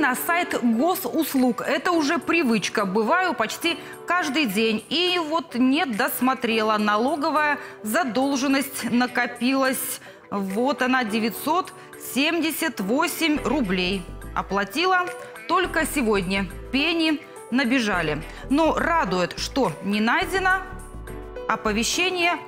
На сайт госуслуг – это уже привычка. Бываю почти каждый день. И вот нет, досмотрела. Налоговая задолженность накопилась. Вот она, 978 рублей. Оплатила только сегодня. Пени набежали. Но радует, что не найдено оповещение,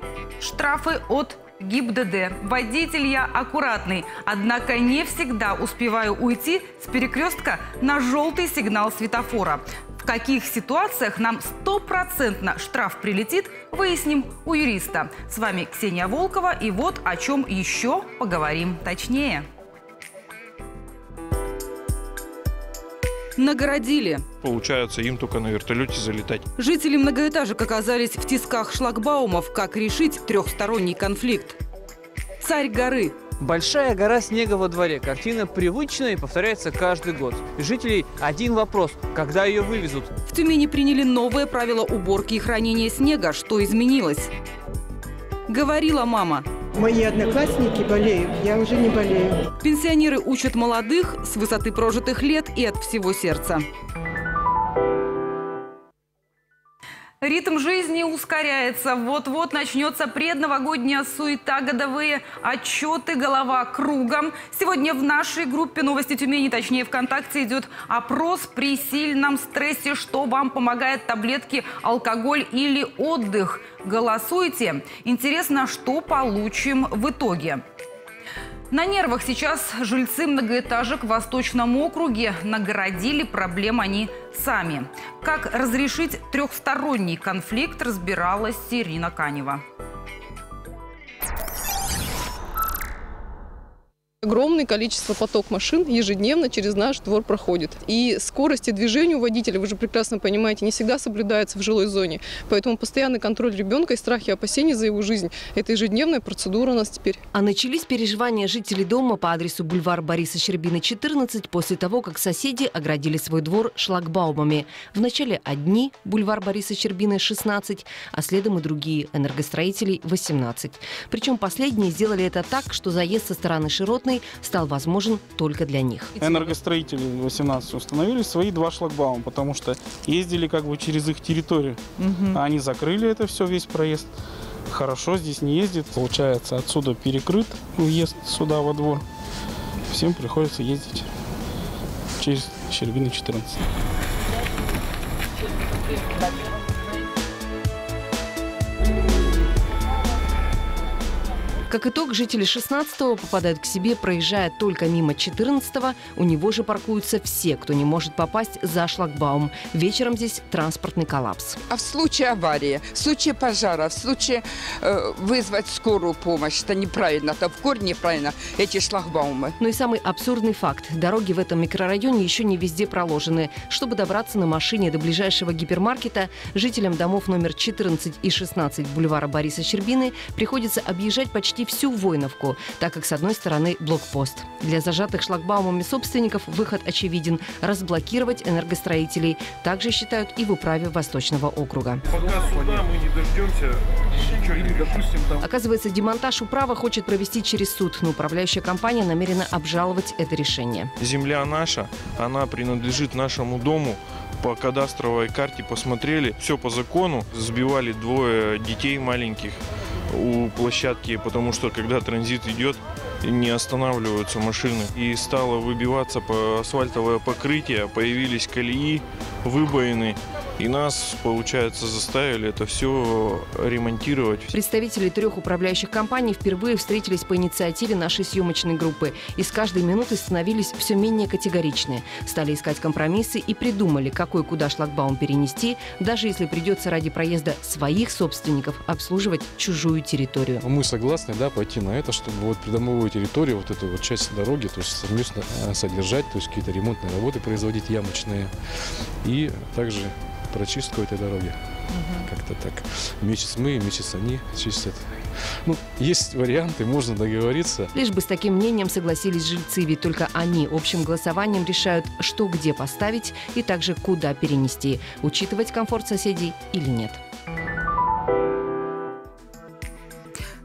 штрафы от ГИБДД. Водитель я аккуратный, однако не всегда успеваю уйти с перекрестка на желтый сигнал светофора. В каких ситуациях нам стопроцентно штраф прилетит, выясним у юриста. С вами Ксения Волкова, и вот о чем еще поговорим точнее. Нагородили. Получается, им только на вертолете залетать. Жители многоэтажек оказались в тисках шлагбаумов. Как решить трехсторонний конфликт? Царь горы. Большая гора снега во дворе. Картина привычная и повторяется каждый год. Жителей один вопрос – когда ее вывезут? В Тюмени приняли новые правила уборки и хранения снега. Что изменилось? Говорила мама. Мои одноклассники болеют, я уже не болею. Пенсионеры учат молодых с высоты прожитых лет и от всего сердца. Ритм жизни ускоряется. Вот-вот начнется предновогодняя суета, годовые отчеты, голова кругом. Сегодня в нашей группе «Новости Тюмени», точнее ВКонтакте, идет опрос при сильном стрессе. Что вам помогает таблетки, алкоголь или отдых? Голосуйте. Интересно, что получим в итоге. На нервах сейчас жильцы многоэтажек в Восточном округе нагородили проблем они сами. Как разрешить трехсторонний конфликт, разбиралась Ирина Канева. Огромное количество поток машин ежедневно через наш двор проходит. И скорости движения у водителя, вы же прекрасно понимаете, не всегда соблюдается в жилой зоне. Поэтому постоянный контроль ребенка и страхи и опасения за его жизнь – это ежедневная процедура у нас теперь. А начались переживания жителей дома по адресу бульвар Бориса Щербины, 14, после того, как соседи оградили свой двор шлагбаумами. Вначале одни, бульвар Бориса Щербины, 16, а следом и другие, энергостроителей, 18. Причем последние сделали это так, что заезд со стороны Широтной Красный стал возможен только для них. Энергостроители 18 установили свои два шлагбаума, потому что ездили как бы через их территорию. Угу. Они закрыли это все, весь проезд. Хорошо здесь не ездит. Получается, отсюда перекрыт въезд сюда во двор. Всем приходится ездить через Щербины 14. Как итог, жители 16-го попадают к себе, проезжая только мимо 14-го. У него же паркуются все, кто не может попасть за шлагбаум. Вечером здесь транспортный коллапс. А в случае аварии, в случае пожара, в случае э, вызвать скорую помощь, это неправильно, это в корне неправильно, эти шлагбаумы. Ну и самый абсурдный факт. Дороги в этом микрорайоне еще не везде проложены. Чтобы добраться на машине до ближайшего гипермаркета, жителям домов номер 14 и 16 бульвара Бориса Щербины приходится объезжать почти почти всю Войновку, так как с одной стороны блокпост. Для зажатых шлагбаумами собственников выход очевиден – разблокировать энергостроителей. Также считают и в управе Восточного округа. Пока сюда мы не дождемся, ничего не допустим. Там... Оказывается, демонтаж управа хочет провести через суд, но управляющая компания намерена обжаловать это решение. Земля наша, она принадлежит нашему дому по кадастровой карте посмотрели, все по закону, сбивали двое детей маленьких у площадки, потому что когда транзит идет, не останавливаются машины. И стало выбиваться по асфальтовое покрытие, появились колеи, выбоины. И нас, получается, заставили это все ремонтировать. Представители трех управляющих компаний впервые встретились по инициативе нашей съемочной группы. И с каждой минуты становились все менее категоричны. Стали искать компромиссы и придумали, какой куда шлагбаум перенести, даже если придется ради проезда своих собственников обслуживать чужую территорию. Мы согласны да, пойти на это, чтобы вот придомовую территорию, вот эту вот часть дороги, то есть совместно э, содержать, то есть какие-то ремонтные работы производить ямочные. И также прочистку этой дороги. Угу. Как-то так. Месяц мы, месяц они чистят. Ну, есть варианты, можно договориться. Лишь бы с таким мнением согласились жильцы, ведь только они общим голосованием решают, что где поставить и также куда перенести, учитывать комфорт соседей или нет.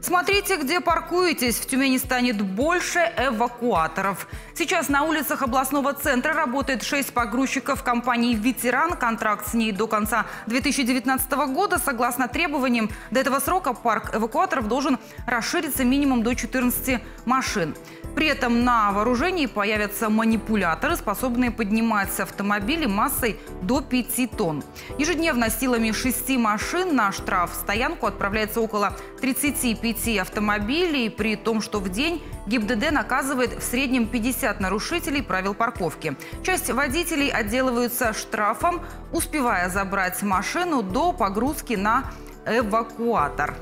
Смотрите, где паркуетесь. В Тюмени станет больше эвакуаторов. Сейчас на улицах областного центра работает 6 погрузчиков компании «Ветеран». Контракт с ней до конца 2019 года. Согласно требованиям, до этого срока парк эвакуаторов должен расшириться минимум до 14 машин. При этом на вооружении появятся манипуляторы, способные поднимать автомобили массой до 5 тонн. Ежедневно силами 6 машин на штраф-стоянку отправляется около 35 автомобилей, при том, что в день ГИБДД наказывает в среднем 50 нарушителей правил парковки. Часть водителей отделываются штрафом, успевая забрать машину до погрузки на эвакуатор.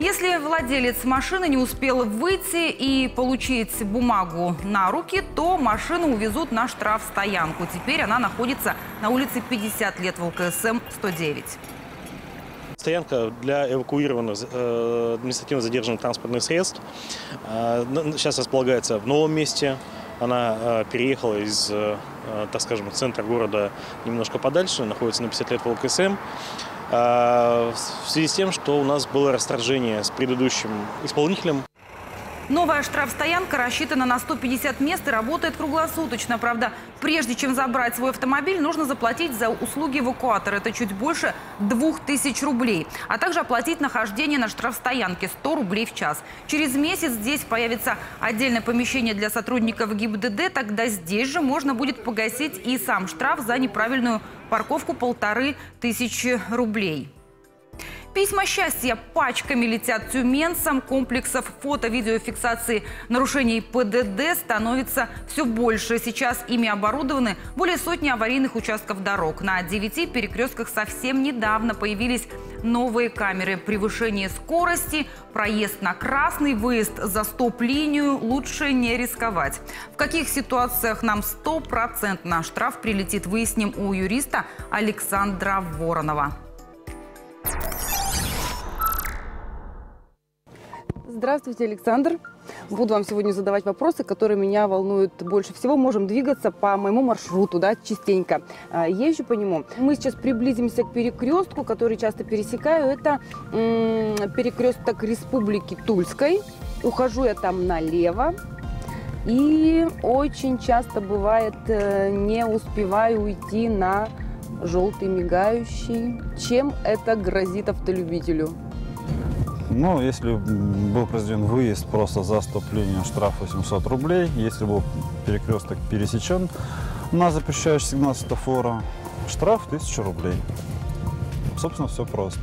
Если владелец машины не успел выйти и получить бумагу на руки, то машину увезут на штраф-стоянку. Теперь она находится на улице 50 лет в ЛКСМ 109. Стоянка для эвакуированных э, административно задержанных транспортных средств э, сейчас располагается в новом месте. Она э, переехала из, так скажем, центра города немножко подальше, находится на 50 лет в ЛКСМ. А, в связи с тем, что у нас было расторжение с предыдущим исполнителем. Новая штрафстоянка рассчитана на 150 мест и работает круглосуточно. Правда, прежде чем забрать свой автомобиль, нужно заплатить за услуги эвакуатора. Это чуть больше 2000 рублей. А также оплатить нахождение на штрафстоянке 100 рублей в час. Через месяц здесь появится отдельное помещение для сотрудников ГИБДД. Тогда здесь же можно будет погасить и сам штраф за неправильную парковку полторы тысячи рублей. Письма счастья пачками летят тюменцам. Комплексов фото-видеофиксации нарушений ПДД становится все больше. Сейчас ими оборудованы более сотни аварийных участков дорог. На 9 перекрестках совсем недавно появились новые камеры. Превышение скорости, проезд на красный, выезд за стоп-линию. Лучше не рисковать. В каких ситуациях нам стопроцентно штраф прилетит, выясним у юриста Александра Воронова. Здравствуйте, Александр. Буду вам сегодня задавать вопросы, которые меня волнуют больше всего. Можем двигаться по моему маршруту, да, частенько. А, езжу по нему. Мы сейчас приблизимся к перекрестку, который часто пересекаю. Это перекресток Республики Тульской. Ухожу я там налево. И очень часто бывает, э, не успеваю уйти на желтый мигающий. Чем это грозит автолюбителю? Ну, если был произведен выезд просто за стоп-линию, штраф 800 рублей. Если был перекресток пересечен на запрещающий сигнал светофора, штраф 1000 рублей. Собственно, все просто.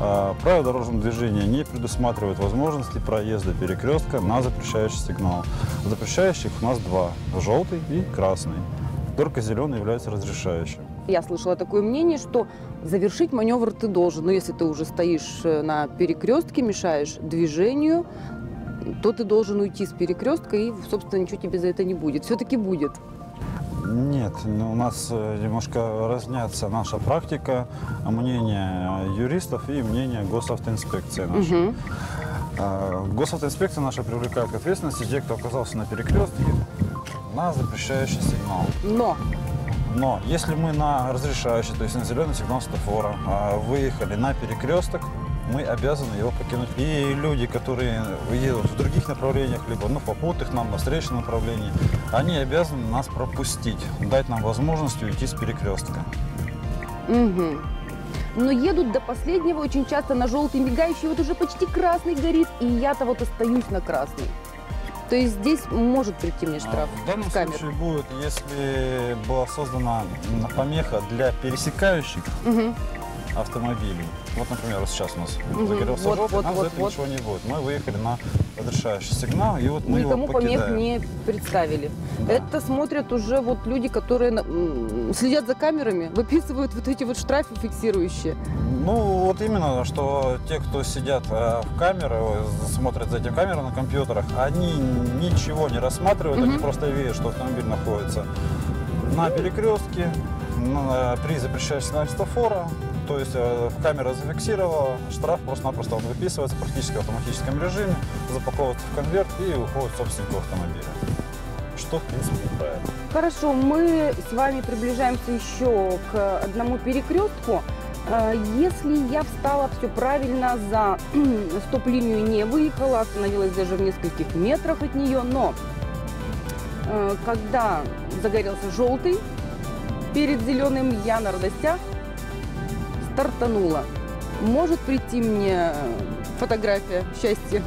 А, правила дорожного движения не предусматривают возможности проезда перекрестка на запрещающий сигнал. Запрещающих у нас два – желтый и красный. Только зеленый является разрешающим. Я слышала такое мнение, что завершить маневр ты должен. Но если ты уже стоишь э, на перекрестке, мешаешь движению, то ты должен уйти с перекрестка, и, собственно, ничего тебе за это не будет. Все-таки будет. Нет, ну, у нас э, немножко разнятся наша практика, мнение юристов и мнение госавтоинспекции нашей. Угу. Госавтоинспекция наша привлекает к ответственности тех, кто оказался на перекрестке на запрещающий сигнал. Но но если мы на разрешающий, то есть на зеленый сигнал светофора, а, выехали на перекресток, мы обязаны его покинуть. И люди, которые едут в других направлениях, либо ну, попутных нам на встречном направлении, они обязаны нас пропустить, дать нам возможность уйти с перекрестка. Угу. Но едут до последнего очень часто на желтый мигающий, вот уже почти красный горит, и я-то вот остаюсь на красный. То есть здесь может прийти мне штраф а, В данном в камеру. случае будет, если была создана помеха для пересекающих угу. Автомобилей. Вот, например, вот сейчас у нас угу. загорелся вот, желтый, вот, нам вот, за это вот. ничего не будет. Мы выехали на разрешающий сигнал, и вот мы Никому его покидаем. помех не представили. Да. Это смотрят уже вот люди, которые следят за камерами, выписывают вот эти вот штрафы фиксирующие. Ну, вот именно, что те, кто сидят э, в камеры, смотрят за этим камерой на компьютерах, они ничего не рассматривают, угу. они просто видят, что автомобиль находится на перекрестке, при запрещающем сигнале светофора, то есть э, камера зафиксировала, штраф просто-напросто он выписывается практически в автоматическом режиме, запаковывается в конверт и уходит собственнику автомобиля. Что, в принципе, неправильно. Хорошо, мы с вами приближаемся еще к одному перекрестку. А, Если я встала все правильно, за стоп-линию не выехала, остановилась даже в нескольких метрах от нее, но э, когда загорелся желтый, перед зеленым я на радостях стартанула. Может прийти мне фотография счастья?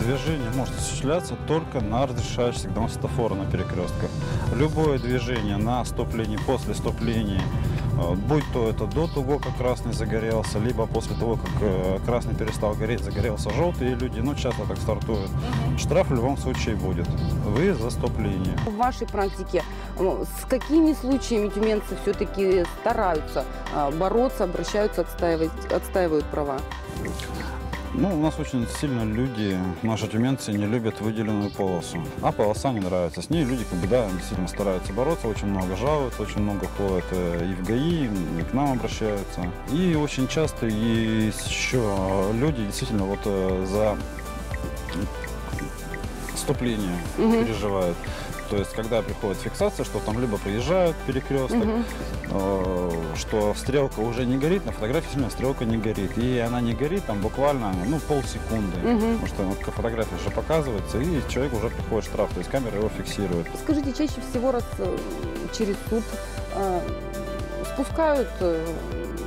Движение может осуществляться только на разрешающий сигнал светофора на перекрестках. Любое движение на стоп-линии, после стоп-линии, э, будь то это до того, как красный загорелся, либо после того, как э, красный перестал гореть, загорелся желтый, и люди, ну, часто так стартуют. Штраф в любом случае будет. Вы за стоп-линией. В вашей практике э, с какими случаями тюменцы все-таки стараются э, бороться, обращаются, отстаивать, отстаивают права? Ну, у нас очень сильно люди, наши тюменцы, не любят выделенную полосу. А полоса не нравится. С ней люди, как бы, да, действительно стараются бороться, очень много жалуются, очень много ходят э, и в ГАИ, и к нам обращаются. И очень часто есть еще люди, действительно, вот э, за вступление Мгм. переживают. То есть, когда приходит фиксация, что там либо приезжают перекресток, Мгм. э, что стрелка уже не горит, на фотографии сильно стрелка не горит. И она не горит там буквально ну, полсекунды. Мгм. Потому что вот фотография уже показывается, и человек уже приходит штраф, то есть камера его фиксирует. Скажите, чаще всего раз э, через суд э, спускают, э,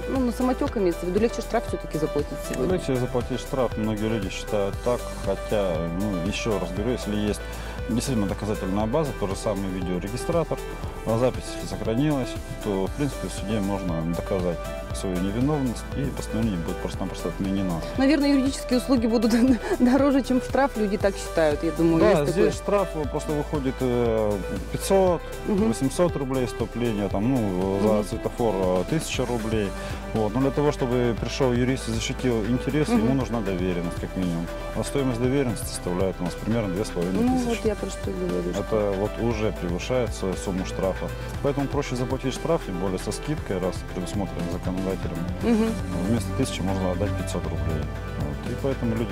ну, на самотек имеется в виду, легче штраф все-таки заплатить сегодня? Легче заплатить штраф, многие люди считают так, хотя, ну, еще раз говорю, если есть действительно доказательная база, тот же самый видеорегистратор, а запись если сохранилась, то, в принципе, в суде можно доказать свою невиновность, и постановление будет просто-напросто отменено. Наверное, юридические услуги будут дороже, чем штраф, люди так считают, я думаю. Да, здесь штраф просто выходит э, 500, 800 рублей стоп-линия, там, ну, за Мгм. светофор э, 1000 рублей. Вот. Но для того, чтобы пришел юрист и защитил интересы, Мгм. ему нужна доверенность, как минимум. А стоимость доверенности составляет у нас примерно 2500 Ну, вот я про что и говорю. что- Это вот уже превышает свою сумму штрафа. Поэтому проще заплатить штраф, тем более со скидкой, раз предусмотрен законодателем. Мгм. Вместо тысячи можно отдать 500 рублей. Вот. И поэтому люди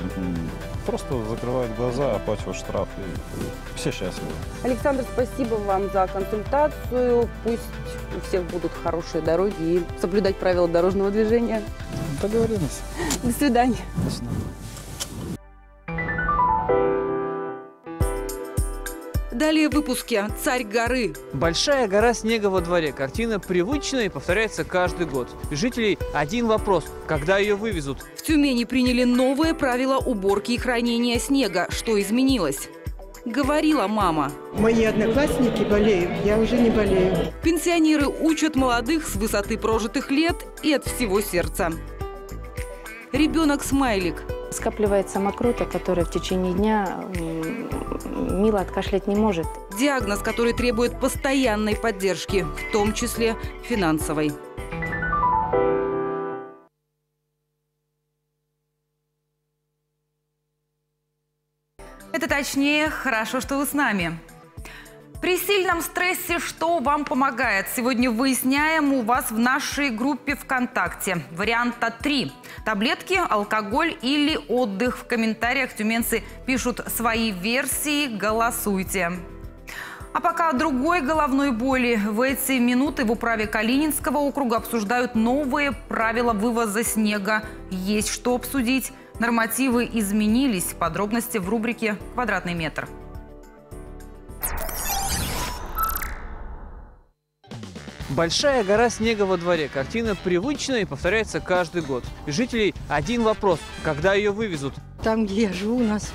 просто закрывают глаза, оплачивают штраф, и, и все счастливы. Александр, спасибо вам за консультацию. Пусть у всех будут хорошие дороги и соблюдать правила дорожного движения. Договорились. До свидания. Далее в выпуске «Царь горы». Большая гора снега во дворе. Картина привычная и повторяется каждый год. У жителей один вопрос – когда ее вывезут? В Тюмени приняли новые правила уборки и хранения снега. Что изменилось? Говорила мама. Мои одноклассники болеют, я уже не болею. Пенсионеры учат молодых с высоты прожитых лет и от всего сердца. Ребенок Смайлик. Скапливается мокрота, которая в течение дня мило откашлять не может. Диагноз, который требует постоянной поддержки, в том числе финансовой. Это точнее, хорошо, что вы с нами. При сильном стрессе что вам помогает? Сегодня выясняем у вас в нашей группе ВКонтакте. Варианта 3. Таблетки, алкоголь или отдых. В комментариях тюменцы пишут свои версии. Голосуйте. А пока о другой головной боли. В эти минуты в управе Калининского округа обсуждают новые правила вывоза снега. Есть что обсудить. Нормативы изменились. Подробности в рубрике «Квадратный метр». Большая гора снега во дворе. Картина привычная и повторяется каждый год. Жителей один вопрос – когда ее вывезут? Там, где я живу, у нас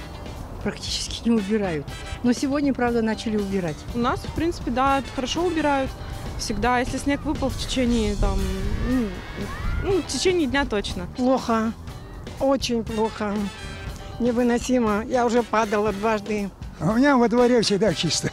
практически не убирают. Но сегодня, правда, начали убирать. У нас, в принципе, да, это хорошо убирают. Всегда, если снег выпал в течение, там, ну, ну, в течение дня точно. Плохо, очень плохо, невыносимо. Я уже падала дважды. А у меня во дворе всегда чисто.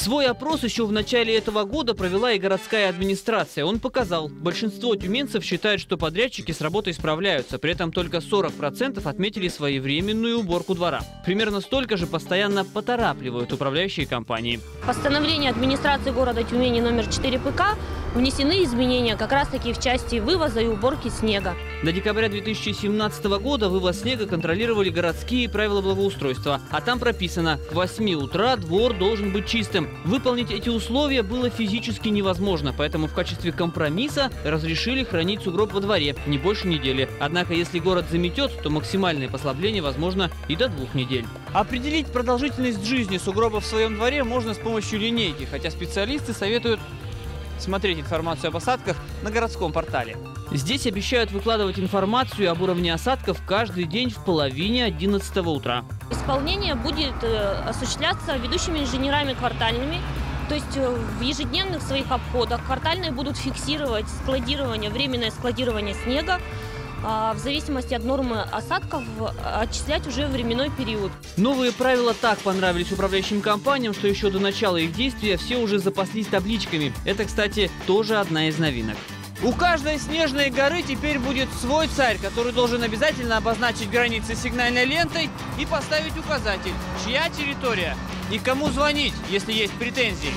Свой опрос еще в начале этого года провела и городская администрация. Он показал, большинство тюменцев считают, что подрядчики с работой справляются. При этом только 40% отметили своевременную уборку двора. Примерно столько же постоянно поторапливают управляющие компании. Постановление администрации города Тюмени номер 4 ПК внесены изменения как раз-таки в части вывоза и уборки снега. До декабря 2017 года вывоз снега контролировали городские правила благоустройства. А там прописано, к 8 утра двор должен быть чистым. Выполнить эти условия было физически невозможно, поэтому в качестве компромисса разрешили хранить сугроб во дворе не больше недели. Однако, если город заметет, то максимальное послабление возможно и до двух недель. Определить продолжительность жизни сугроба в своем дворе можно с помощью линейки, хотя специалисты советуют смотреть информацию об осадках на городском портале. Здесь обещают выкладывать информацию об уровне осадков каждый день в половине 11 утра. Исполнение будет э, осуществляться ведущими инженерами квартальными, то есть э, в ежедневных своих обходах квартальные будут фиксировать складирование, временное складирование снега, в зависимости от нормы осадков отчислять уже временной период. Новые правила так понравились управляющим компаниям, что еще до начала их действия все уже запаслись табличками. Это, кстати, тоже одна из новинок. У каждой снежной горы теперь будет свой царь, который должен обязательно обозначить границы сигнальной лентой и поставить указатель, чья территория и кому звонить, если есть претензии.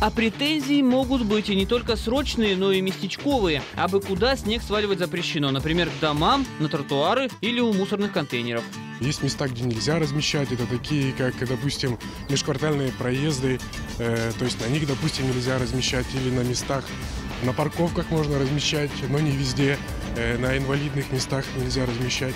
А претензии могут быть и не только срочные, но и местечковые. Абы куда снег сваливать запрещено. Например, к домам, на тротуары или у мусорных контейнеров. Есть места, где нельзя размещать. Это такие, как, допустим, межквартальные проезды. Э, то есть на них, допустим, нельзя размещать. Или на местах, на парковках можно размещать, но не везде. Э, на инвалидных местах нельзя размещать.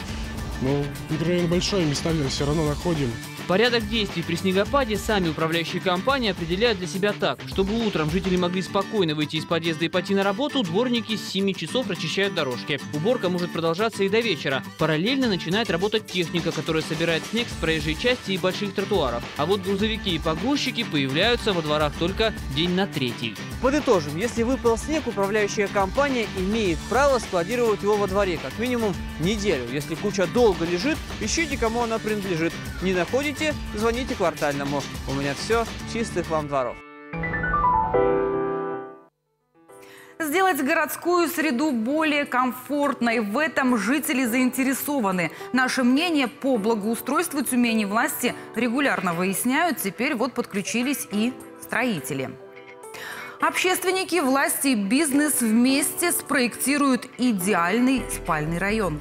Ну, микрорайон большой, места все равно находим. Порядок действий при снегопаде сами управляющие компании определяют для себя так. Чтобы утром жители могли спокойно выйти из подъезда и пойти на работу, дворники с 7 часов расчищают дорожки. Уборка может продолжаться и до вечера. Параллельно начинает работать техника, которая собирает снег с проезжей части и больших тротуаров. А вот грузовики и погрузчики появляются во дворах только день на третий. Подытожим, если выпал снег, управляющая компания имеет право складировать его во дворе как минимум неделю. Если куча долго лежит, ищите, кому она принадлежит. Не находите хотите, звоните квартальному. У меня все, чистых вам дворов. Сделать городскую среду более комфортной. В этом жители заинтересованы. Наше мнение по благоустройству Тюмени власти регулярно выясняют. Теперь вот подключились и строители. Общественники, власти и бизнес вместе спроектируют идеальный спальный район.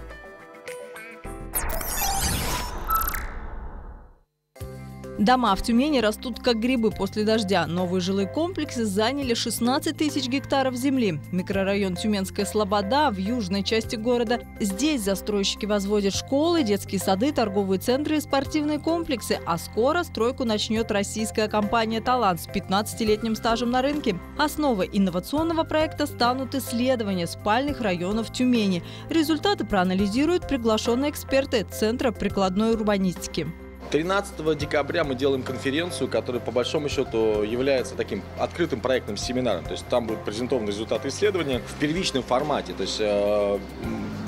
Дома в Тюмени растут как грибы после дождя. Новые жилые комплексы заняли 16 тысяч гектаров земли. Микрорайон Тюменская Слобода в южной части города. Здесь застройщики возводят школы, детские сады, торговые центры и спортивные комплексы. А скоро стройку начнет российская компания «Талант» с 15-летним стажем на рынке. Основой инновационного проекта станут исследования спальных районов Тюмени. Результаты проанализируют приглашенные эксперты Центра прикладной урбанистики. 13 декабря мы делаем конференцию, которая по большому счету является таким открытым проектным семинаром. То есть там будут презентованы результаты исследования в первичном формате. То есть э,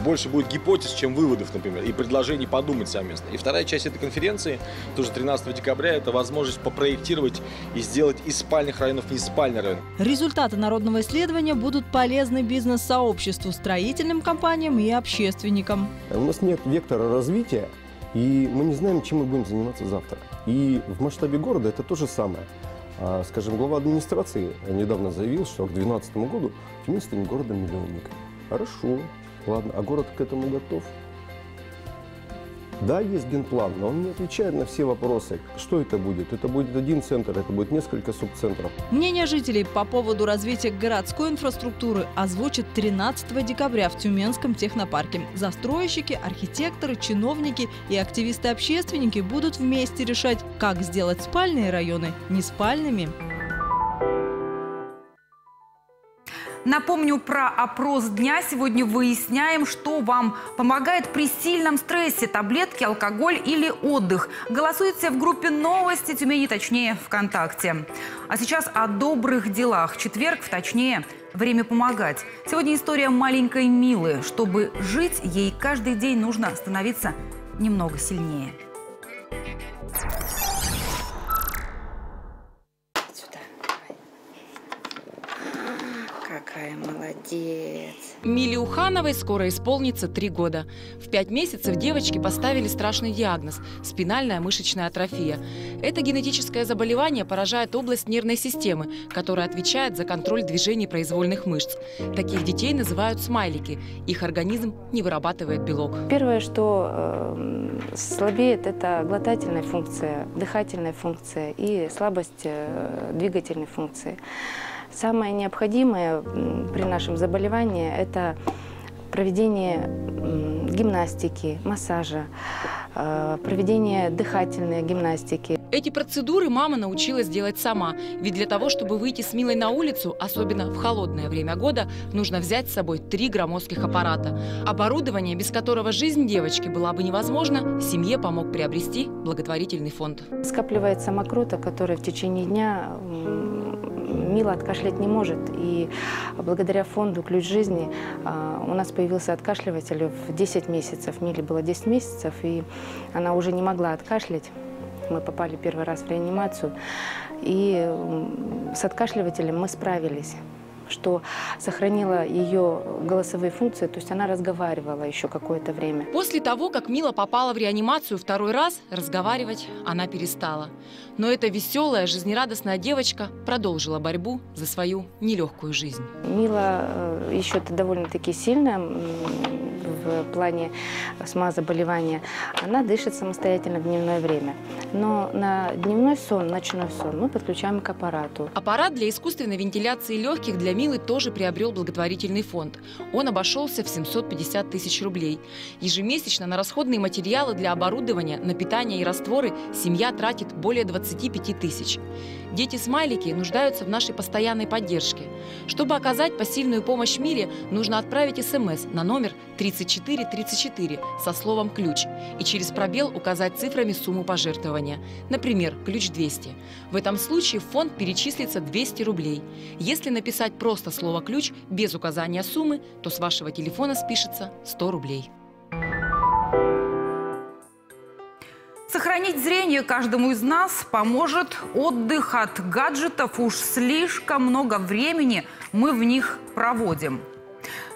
больше будет гипотез, чем выводов, например, и предложений подумать совместно. И вторая часть этой конференции, тоже 13 декабря, это возможность попроектировать и сделать из спальных районов не спальный район. Результаты народного исследования будут полезны бизнес-сообществу, строительным компаниям и общественникам. У нас нет вектора развития и мы не знаем, чем мы будем заниматься завтра. И в масштабе города это то же самое. А, скажем, глава администрации недавно заявил, что к 2012 году Тюмень станет городом-миллионником. Хорошо, ладно, а город к этому готов? Да, есть генплан, но он не отвечает на все вопросы. Что это будет? Это будет один центр, это будет несколько субцентров. Мнение жителей по поводу развития городской инфраструктуры озвучат 13 декабря в Тюменском технопарке. Застройщики, архитекторы, чиновники и активисты-общественники будут вместе решать, как сделать спальные районы неспальными. Напомню про опрос дня. Сегодня выясняем, что вам помогает при сильном стрессе – таблетки, алкоголь или отдых. Голосуйте в группе «Новости Тюмени», точнее, ВКонтакте. А сейчас о добрых делах. Четверг, в точнее, время помогать. Сегодня история маленькой Милы. Чтобы жить, ей каждый день нужно становиться немного сильнее. Какая молодец. Миле Ухановой скоро исполнится три года. В пять месяцев девочке поставили страшный диагноз – спинальная мышечная атрофия. Это генетическое заболевание поражает область нервной системы, которая отвечает за контроль движений произвольных мышц. Таких детей называют смайлики. Их организм не вырабатывает белок. Первое, что э, слабеет, это глотательная функция, дыхательная функция и слабость э, двигательной функции. Самое необходимое при нашем заболевании – это проведение гимнастики, массажа, э, проведение дыхательной гимнастики. Эти процедуры мама научилась делать сама, ведь для того, чтобы выйти с Милой на улицу, особенно в холодное время года, нужно взять с собой три громоздких аппарата. Оборудование, без которого жизнь девочки была бы невозможна, семье помог приобрести благотворительный фонд. Скапливается мокрота, которая в течение дня Мила откашлять не может. И благодаря фонду «Ключ жизни» а, у нас появился откашливатель в 10 месяцев. Миле было 10 месяцев, и она уже не могла откашлять. Мы попали первый раз в реанимацию, и с откашливателем мы справились что сохранила ее голосовые функции, то есть она разговаривала еще какое-то время. После того, как Мила попала в реанимацию второй раз, разговаривать она перестала. Но эта веселая, жизнерадостная девочка продолжила борьбу за свою нелегкую жизнь. Мила э, еще довольно-таки сильная в плане СМА заболевания. Она дышит самостоятельно в дневное время. Но на дневной сон, ночной сон мы подключаем к аппарату. Аппарат для искусственной вентиляции легких для Милы тоже приобрел благотворительный фонд. Он обошелся в 750 тысяч рублей. Ежемесячно на расходные материалы для оборудования, на питание и растворы семья тратит более 25 тысяч. Дети-смайлики нуждаются в нашей постоянной поддержке. Чтобы оказать посильную помощь Миле, нужно отправить смс на номер 3434 со словом «ключ» и через пробел указать цифрами сумму пожертвования. Например, ключ 200. В этом случае в фонд перечислится 200 рублей. Если написать просто слово «ключ» без указания суммы, то с вашего телефона спишется 100 рублей. Сохранить зрение каждому из нас поможет отдых от гаджетов. Уж слишком много времени мы в них проводим.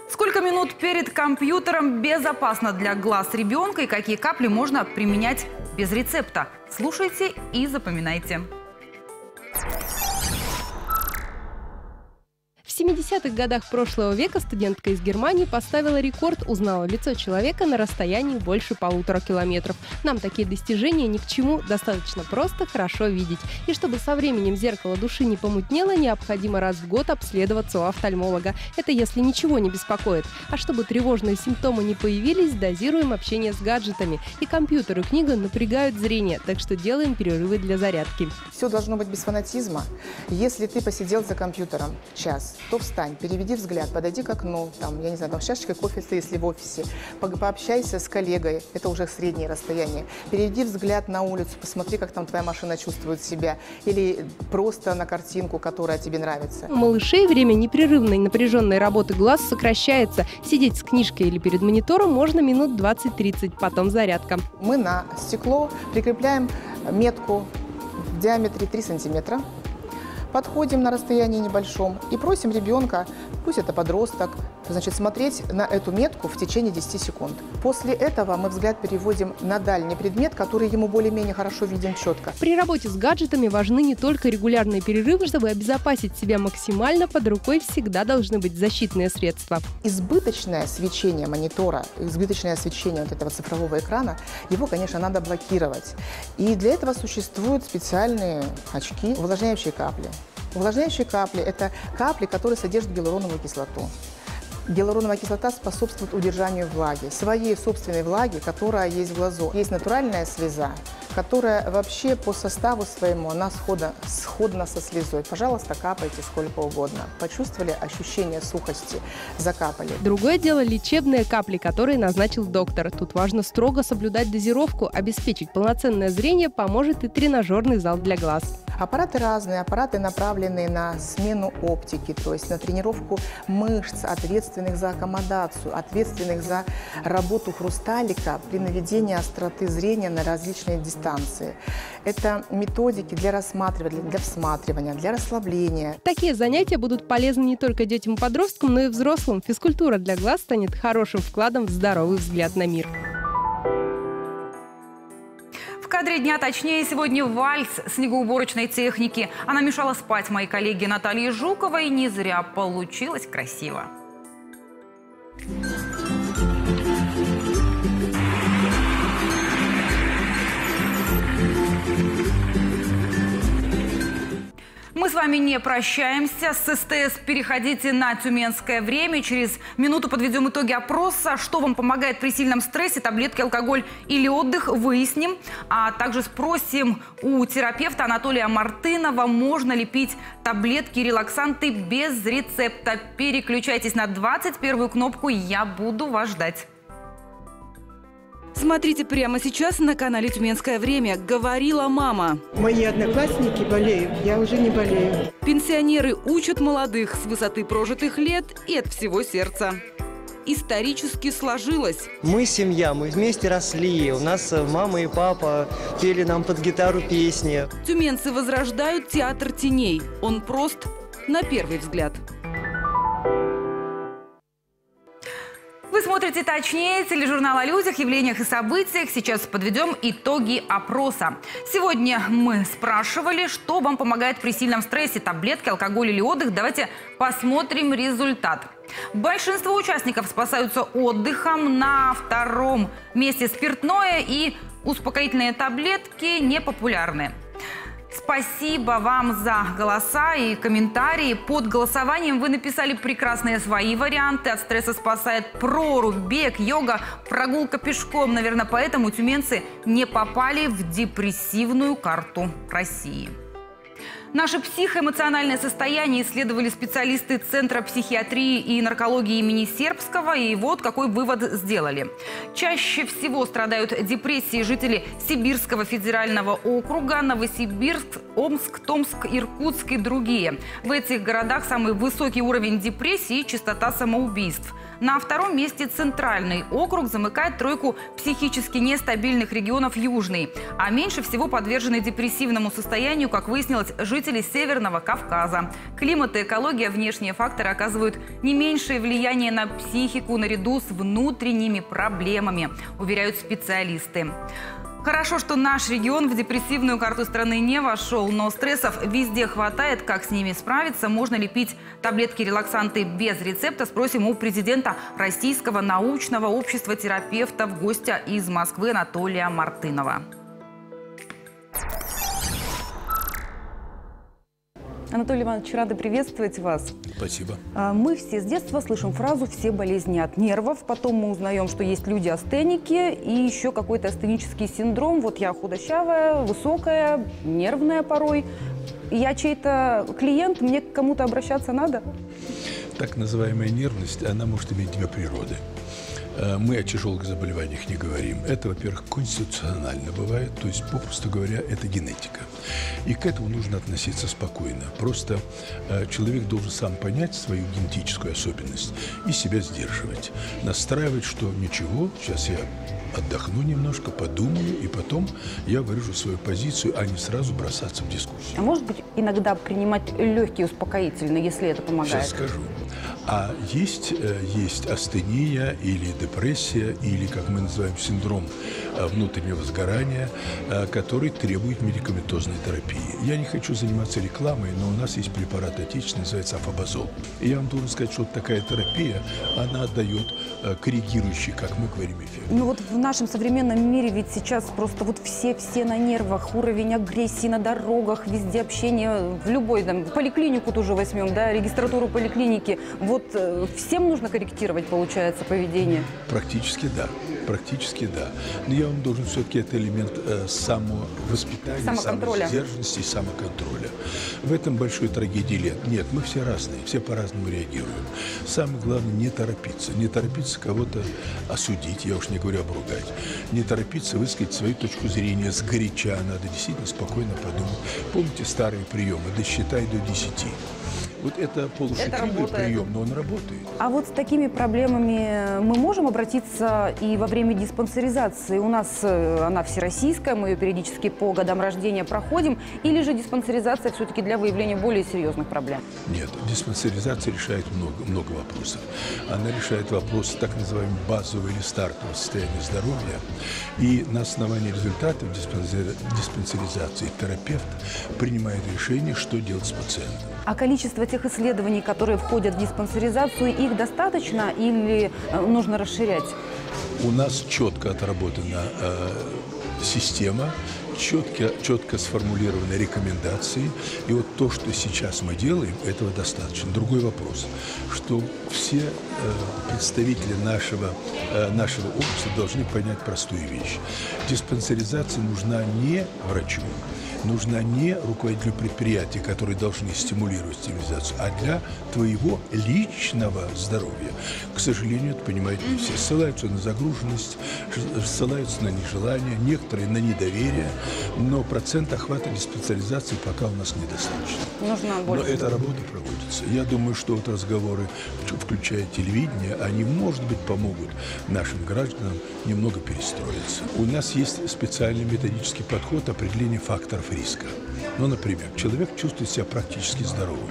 Сколько минут перед компьютером безопасно для глаз ребенка и какие капли можно применять без рецепта? Слушайте и запоминайте. В 70-х годах прошлого века студентка из Германии поставила рекорд, узнала лицо человека на расстоянии больше полутора километров. Нам такие достижения ни к чему, достаточно просто хорошо видеть. И чтобы со временем зеркало души не помутнело, необходимо раз в год обследоваться у офтальмолога. Это если ничего не беспокоит. А чтобы тревожные симптомы не появились, дозируем общение с гаджетами. И компьютер, и книга напрягают зрение, так что делаем перерывы для зарядки. Все должно быть без фанатизма. Если ты посидел за компьютером час, то встань, переведи взгляд, подойди к окну, там, я не знаю, там, с чашечкой кофе если в офисе, по пообщайся с коллегой, это уже среднее расстояние, переведи взгляд на улицу, посмотри, как там твоя машина чувствует себя, или просто на картинку, которая тебе нравится. У малышей время непрерывной напряженной работы глаз сокращается. Сидеть с книжкой или перед монитором можно минут 20-30, потом зарядка. Мы на стекло прикрепляем метку в диаметре 3 сантиметра подходим на расстоянии небольшом и просим ребенка, пусть это подросток, значит, смотреть на эту метку в течение 10 секунд. После этого мы взгляд переводим на дальний предмет, который ему более-менее хорошо виден четко. При работе с гаджетами важны не только регулярные перерывы, чтобы обезопасить себя максимально, под рукой всегда должны быть защитные средства. Избыточное свечение монитора, избыточное свечение вот этого цифрового экрана, его, конечно, надо блокировать. И для этого существуют специальные очки, увлажняющие капли. Увлажняющие капли – это капли, которые содержат гиалуроновую кислоту. Гиалуроновая кислота способствует удержанию влаги, своей собственной влаги, которая есть в глазу. Есть натуральная слеза, которая вообще по составу своему, она схода, сходна со слезой. Пожалуйста, капайте сколько угодно. Почувствовали ощущение сухости, закапали. Другое дело лечебные капли, которые назначил доктор. Тут важно строго соблюдать дозировку. Обеспечить полноценное зрение поможет и тренажерный зал для глаз. Аппараты разные, аппараты направленные на смену оптики, то есть на тренировку мышц, ответственных за аккомодацию, ответственных за работу хрусталика при наведении остроты зрения на различные дистанции. Это методики для рассматривания, для всматривания, для расслабления. Такие занятия будут полезны не только детям и подросткам, но и взрослым. Физкультура для глаз станет хорошим вкладом в здоровый взгляд на мир. кадре календаре дня, точнее, сегодня вальс снегоуборочной техники. Она мешала спать моей коллеге Наталье Жуковой. Не зря получилось красиво. Мы с вами не прощаемся. С СТС переходите на тюменское время. Через минуту подведем итоги опроса. Что вам помогает при сильном стрессе, таблетки, алкоголь или отдых, выясним. А также спросим у терапевта Анатолия Мартынова, можно ли пить таблетки, релаксанты без рецепта. Переключайтесь на 21 кнопку «Я буду вас ждать». Смотрите прямо сейчас на канале «Тюменское время». Говорила мама. Мои одноклассники болеют, я уже не болею. Пенсионеры учат молодых с высоты прожитых лет и от всего сердца. Исторически сложилось. Мы семья, мы вместе росли. У нас э, мама и папа пели нам под гитару песни. Тюменцы возрождают театр теней. Он прост на первый взгляд. Вы смотрите «Точнее» тележурнал о людях, явлениях и событиях. Сейчас подведем итоги опроса. Сегодня мы спрашивали, что вам помогает при сильном стрессе, таблетки, алкоголь или отдых. Давайте посмотрим результат. Большинство участников спасаются отдыхом. На втором месте спиртное и успокоительные таблетки непопулярны. Спасибо вам за голоса и комментарии. Под голосованием вы написали прекрасные свои варианты. От стресса спасает прорубь, бег, йога, прогулка пешком. Наверное, поэтому тюменцы не попали в депрессивную карту России. Наше психоэмоциональное состояние исследовали специалисты Центра психиатрии и наркологии имени Сербского. И вот какой вывод сделали. Чаще всего страдают депрессии жители Сибирского федерального округа, Новосибирск, Омск, Томск, Иркутск и другие. В этих городах самый высокий уровень депрессии и частота самоубийств. На втором месте Центральный округ замыкает тройку психически нестабильных регионов Южный. А меньше всего подвержены депрессивному состоянию, как выяснилось, жители Северного Кавказа. Климат и экология, внешние факторы оказывают не меньшее влияние на психику наряду с внутренними проблемами, уверяют специалисты. Хорошо, что наш регион в депрессивную карту страны не вошел, но стрессов везде хватает. Как с ними справиться? Можно ли пить таблетки-релаксанты без рецепта? Спросим у президента Российского научного общества терапевтов, гостя из Москвы Анатолия Мартынова. Анатолий Иванович, рада приветствовать вас. Спасибо. А, Мы все с детства слышим фразу «все болезни от нервов», потом мы узнаем, что есть люди-астеники и еще какой-то астенический синдром. Вот я худощавая, высокая, нервная порой. Я чей-то клиент, мне к кому-то обращаться надо? Так называемая нервность, она может иметь две природы. Э, Мы о тяжелых заболеваниях не говорим. Это, во-первых, конституционально бывает, то есть, попросту говоря, это генетика. И к этому нужно относиться спокойно. Просто э, человек должен сам понять свою генетическую особенность и себя сдерживать. Настраивать, что ничего, сейчас я отдохну немножко, подумаю, и потом я выражу свою позицию, а не сразу бросаться в дискуссию. А может быть, иногда принимать легкие успокоительные, если это помогает? Сейчас скажу. А есть, э, есть астения или депрессия, или, как мы называем, синдром э, внутреннего сгорания, э, который требует медикаментозной терапии. Я не хочу заниматься рекламой, но у нас есть препарат отечественный, называется афобазол. И я вам должен сказать, что вот такая терапия, она дает коррегирующий, как мы говорим, эффект. Ну вот в нашем современном мире ведь сейчас просто вот все-все на нервах, уровень агрессии на дорогах, везде общение, в любой, там, поликлинику тоже возьмем, да, регистратуру поликлиники. Вот э, всем нужно корректировать, получается, поведение? Практически да. Практически да. Но я вам должен все-таки это элемент э, самовоспитания, самосдержанности и самоконтроля. В этом большой трагедии лет. Нет, мы все разные, все по-разному реагируем. Самое главное не торопиться. Не торопиться кого-то осудить, я уж не говорю обругать. Не торопиться высказать свою точку зрения сгоряча. Надо действительно спокойно подумать. Помните старые приемы? Досчитай до 10. Вот это полушутливый прием, но он работает. А вот с такими проблемами мы можем обратиться и во время диспансеризации? У нас э, она всероссийская, мы ее периодически по годам рождения проходим. Или же диспансеризация все-таки для выявления более серьезных проблем? Нет, диспансеризация решает много, много вопросов. Она решает вопросы так называемого базового или стартового состояния здоровья. И на основании результатов диспансер- диспансеризации терапевт принимает решение, что делать с пациентом. А количество тех исследований, которые входят в диспансеризацию, их достаточно или э, нужно расширять? У нас четко отработана э, система, четко, четко сформулированы рекомендации. И вот то, что сейчас мы делаем, этого достаточно. Другой вопрос, что все представители нашего, э, нашего общества должны понять простую вещь. Диспансеризация нужна не врачу, нужна не руководителю предприятия, которые должны стимулировать стимулизацию, а для твоего личного здоровья. К сожалению, это понимают не все. Ссылаются на загруженность, ссылаются на нежелание, некоторые на недоверие, но процент охвата диспансеризации пока у нас недостаточно. Нужно Но больше. эта работа проводится. Я думаю, что вот разговоры, вч- включая телевидение, они, может быть, помогут нашим гражданам немного перестроиться. У нас есть специальный методический подход определения факторов риска. Ну, например, человек чувствует себя практически здоровым.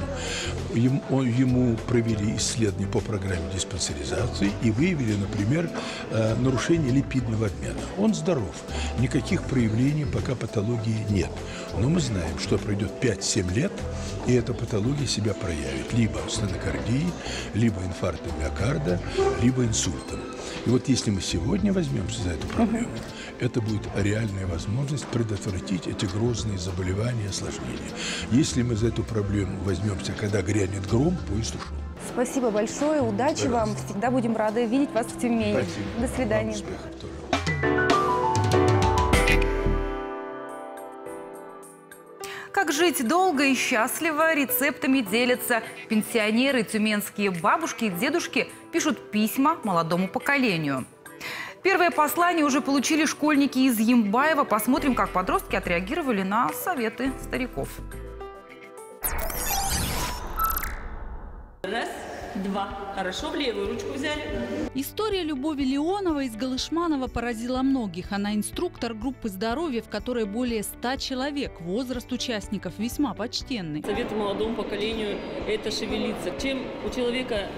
Ему, он- ему провели исследование по программе диспансеризации и выявили, например, э, нарушение липидного обмена. Он здоров. Никаких проявлений пока патологии нет. Но мы знаем, что пройдет 5-7 лет, и эта патология себя проявит либо стенокардией, либо инфарктом миокарда, либо инсультом. И вот если мы сегодня возьмемся за эту проблему, это будет реальная возможность предотвратить эти грозные заболевания и осложнения. Если мы за эту проблему возьмемся, когда грянет гром, поезд ушел. Спасибо большое, удачи вам. Всегда будем рады видеть вас в Тюмени. Спасибо. До свидания. Как жить долго и счастливо рецептами делятся пенсионеры, тюменские бабушки и дедушки пишут письма молодому поколению. Первое послание уже получили школьники из Ямбаева. Посмотрим, как подростки отреагировали на советы стариков. Раз, два. Хорошо, в левую ручку взяли. История Любови Леонова из Галышманова поразила многих. Она инструктор группы здоровья, в которой более ста человек. Возраст участников весьма почтенный. Советы молодому поколению – это шевелиться. Чем у человека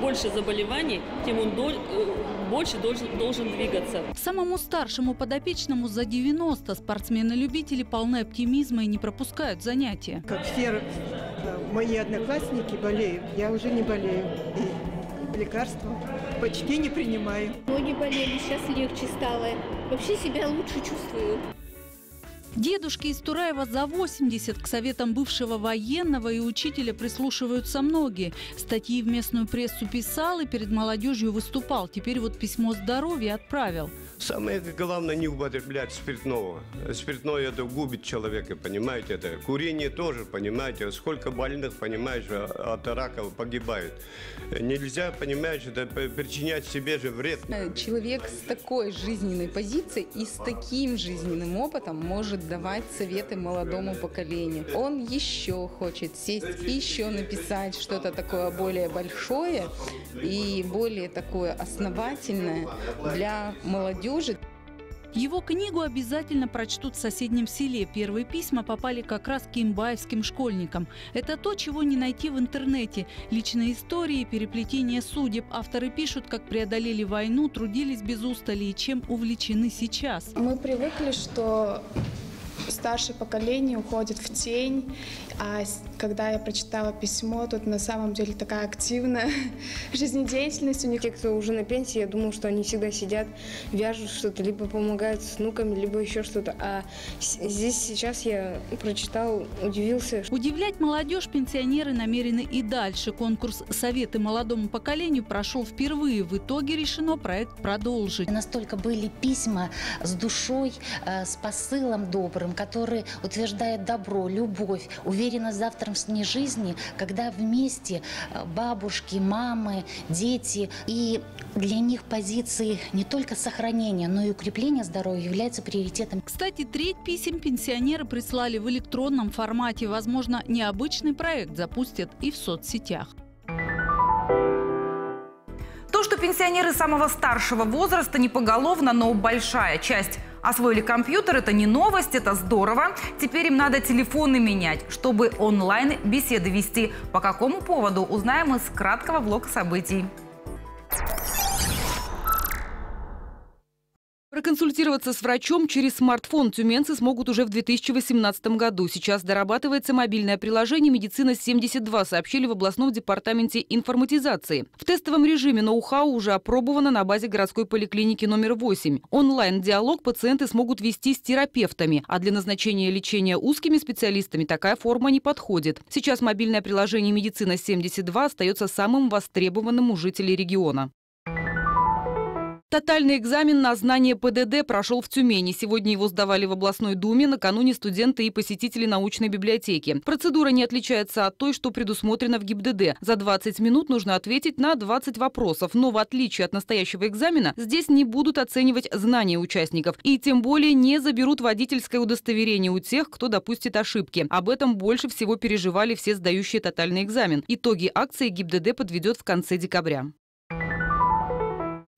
больше заболеваний, тем он дол- э, больше должен, должен двигаться. Самому старшему подопечному за 90 спортсмены-любители полны оптимизма и не пропускают занятия. Как все да, мои одноклассники болеют, я уже не болею. И лекарства почти не принимаю. Ноги болели, сейчас легче стало. Вообще себя лучше чувствую. Дедушки из Тураева за 80 к советам бывшего военного и учителя прислушиваются многие. Статьи в местную прессу писал и перед молодежью выступал. Теперь вот письмо здоровья отправил. Самое главное не употреблять спиртного. Спиртное это губит человека, понимаете? Это курение тоже, понимаете? Сколько больных, понимаешь, от рака погибает. Нельзя, понимаешь, это причинять себе же вред. Э, Человек с такой жизненной позицией и с таким жизненным опытом может давать советы молодому поколению. Он еще хочет сесть еще написать что-то такое более большое и более такое основательное для молодежи. Его книгу обязательно прочтут в соседнем селе. Первые письма попали как раз к имбаевским школьникам. Это то, чего не найти в интернете. Личные истории, переплетение судеб. Авторы пишут, как преодолели войну, трудились без устали и чем увлечены сейчас. Мы привыкли, что старшее поколение уходит в тень, а когда я прочитала письмо, тут на самом деле такая активная жизнедеятельность у них. Те, кто уже на пенсии, я думал, что они всегда сидят, вяжут что-то, либо помогают с внуками, либо еще что-то. А здесь сейчас я прочитал, удивился. Удивлять молодежь пенсионеры намерены и дальше. Конкурс «Советы молодому поколению» прошел впервые. В итоге решено проект продолжить. Настолько были письма с душой, э, с посылом добрым, который утверждает добро, любовь, уверенность в завтрашнем центром жизни, когда вместе э, бабушки, мамы, дети. И для них позиции не только сохранения, но и укрепления здоровья являются приоритетом. Кстати, треть писем пенсионеры прислали в электронном формате. Возможно, необычный проект запустят и в соцсетях. То, что пенсионеры самого старшего возраста не поголовно, но большая часть освоили компьютер, это не новость, это здорово. Теперь им надо телефоны менять, чтобы онлайн беседы вести. По какому поводу, узнаем из краткого блока событий. Проконсультироваться с врачом через смартфон тюменцы смогут уже в 2018 году. Сейчас дорабатывается мобильное приложение «Медицина-72», сообщили в областном департаменте информатизации. В тестовом режиме ноу-хау уже опробовано на базе городской поликлиники номер 8. Онлайн-диалог пациенты смогут вести с терапевтами, а для назначения лечения узкими специалистами такая форма не подходит. Сейчас мобильное приложение «Медицина-72» остается самым востребованным у жителей региона. Тотальный экзамен на знание ПДД прошел в Тюмени. Сегодня его сдавали в областной думе, накануне студенты и посетители научной библиотеки. Процедура не отличается от той, что предусмотрена в ГИБДД. За 20 минут нужно ответить на 20 вопросов. Но в отличие от настоящего экзамена, здесь не будут оценивать знания участников. И тем более не заберут водительское удостоверение у тех, кто допустит ошибки. Об этом больше всего переживали все сдающие тотальный экзамен. Итоги акции ГИБДД подведет в конце декабря.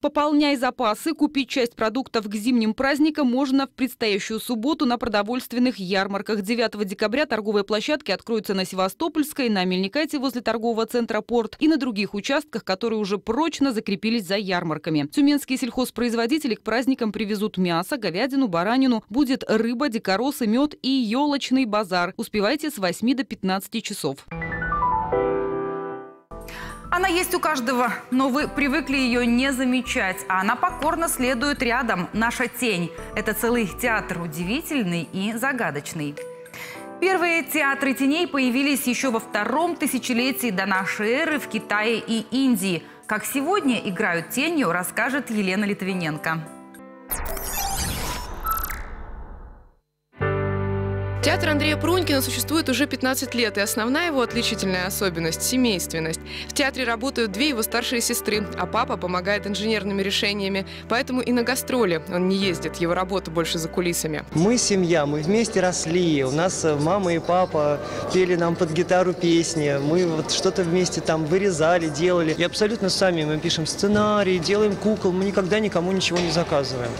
Пополняй запасы, купить часть продуктов к зимним праздникам можно в предстоящую субботу на продовольственных ярмарках. 9 декабря торговые площадки откроются на Севастопольской, на Мельникайте возле торгового центра «Порт» и на других участках, которые уже прочно закрепились за ярмарками. Тюменские сельхозпроизводители к праздникам привезут мясо, говядину, баранину. Будет рыба, дикоросы, мед и елочный базар. Успевайте с 8 до 15 часов. Она есть у каждого, но вы привыкли ее не замечать, а она покорно следует рядом. Наша тень – это целый театр, удивительный и загадочный. Первые театры теней появились еще во втором тысячелетии до нашей эры в Китае и Индии. Как сегодня играют тенью, расскажет Елена Литвиненко. Театр Андрея Прунькина существует уже 15 лет, и основная его отличительная особенность – семейственность. В театре работают две его старшие сестры, а папа помогает инженерными решениями, поэтому и на гастроли он не ездит, его работа больше за кулисами. Мы семья, мы вместе росли, у нас э, мама и папа пели нам под гитару песни, мы вот что-то вместе там вырезали, делали. И абсолютно сами мы пишем сценарии, делаем кукол, мы никогда никому ничего не заказываем.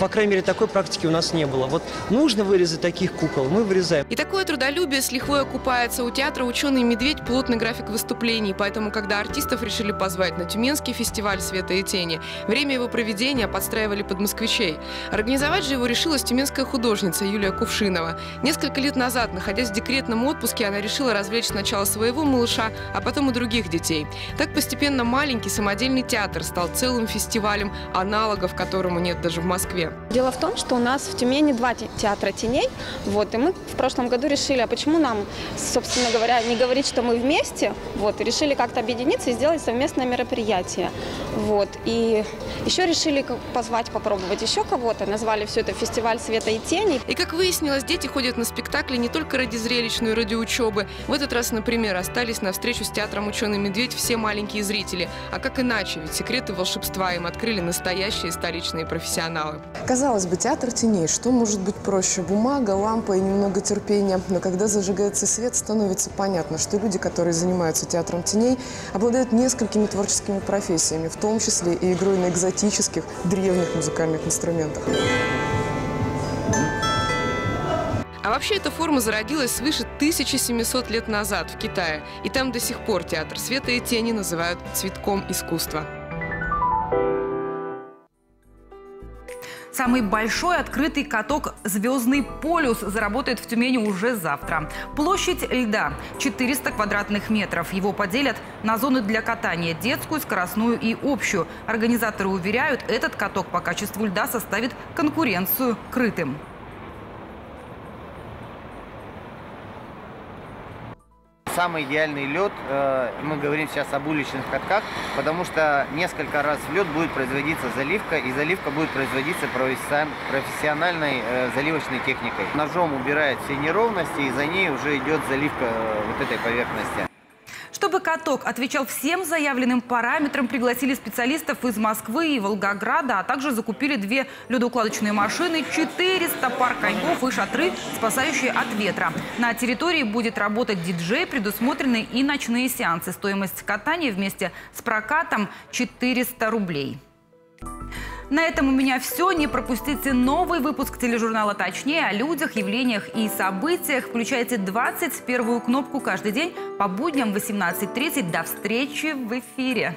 По крайней мере, такой практики у нас не было. Вот нужно вырезать таких кукол, мы вырезаем. И такое трудолюбие с лихвой окупается у театра «Ученый медведь» плотный график выступлений, поэтому, когда артистов решили позвать на Тюменский фестиваль «Света и тени», время его проведения подстраивали под москвичей. Организовать же его решилась тюменская художница Юлия Кувшинова. Несколько лет назад, находясь в декретном отпуске, она решила развлечь сначала своего малыша, а потом и других детей. Так постепенно маленький самодельный театр стал целым фестивалем, аналогов которому нет даже в Москве. Дело в том, что у нас в Тюмени два театра теней, вот, и мы в прошлом году решили, а почему нам, собственно говоря, не говорить, что мы вместе, вот, решили как-то объединиться и сделать совместное мероприятие, вот, и еще решили позвать, попробовать еще кого-то, назвали все это «Фестиваль света и тени». И, как выяснилось, дети ходят на спектакли не только ради зрелищной, ради учебы. В этот раз, например, остались на встречу с театром «Ученый медведь» все маленькие зрители. А как иначе? Ведь секреты волшебства им открыли настоящие столичные профессионалы. Казалось бы, театр теней. Что может быть проще? Бумага, лампа и немного много терпения, но когда зажигается свет, становится понятно, что люди, которые занимаются театром теней, обладают несколькими творческими профессиями, в том числе и игрой на экзотических, древних музыкальных инструментах. А вообще эта форма зародилась свыше 1700 лет назад в Китае. И там до сих пор театр света и тени называют цветком искусства. Самый большой открытый каток «Звездный полюс» заработает в Тюмени уже завтра. Площадь льда – 400 квадратных метров. Его поделят на зоны для катания – детскую, скоростную и общую. Организаторы уверяют, этот каток по качеству льда составит конкуренцию крытым. Самый идеальный лед, э, мы говорим сейчас об уличных катках, потому что несколько раз в лед будет производиться заливка, и заливка будет производиться профессиональной э, заливочной техникой. Ножом убирает все неровности, и за ней уже идет заливка э, вот этой поверхности. Чтобы каток отвечал всем заявленным параметрам, пригласили специалистов из Москвы и Волгограда, а также закупили две ледоукладочные машины, 400 пар коньков и шатры, спасающие от ветра. На территории будет работать диджей, предусмотрены и ночные сеансы. Стоимость катания вместе с прокатом 400 рублей. На этом у меня все. Не пропустите новый выпуск тележурнала «Точнее» о людях, явлениях и событиях. Включайте 21 кнопку каждый день по будням в 18.30. До встречи в эфире.